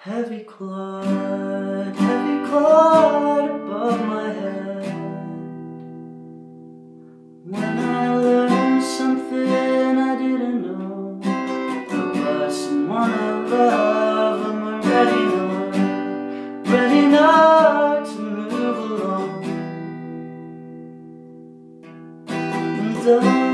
Heavy cloud, heavy cloud above my head. When I learned something I didn't know about someone I love, I'm ready now, ready now to move along. I'm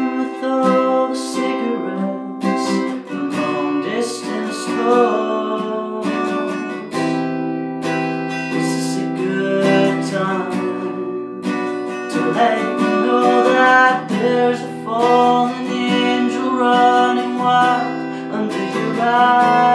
to know that there's a fallen angel running wild under your eyes.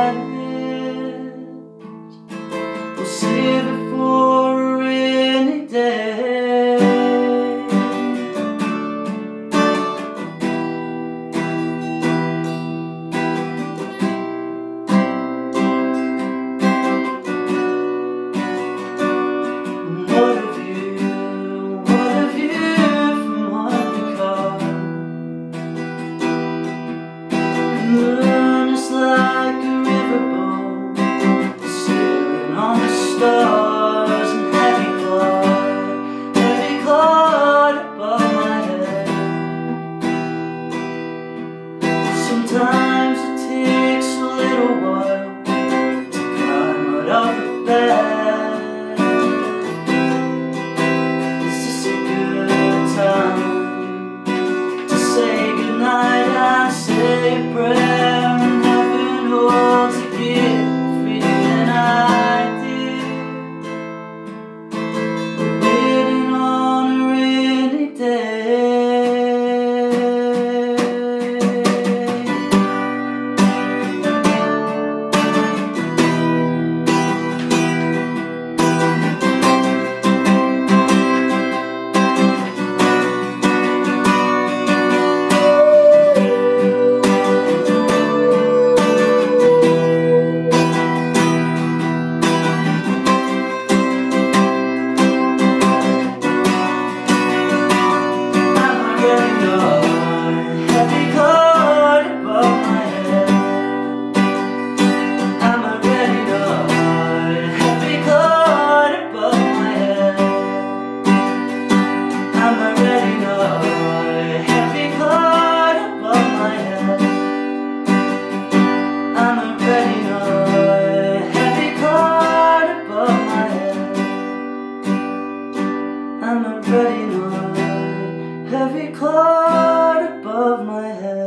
treading on a heavy cloud above my head.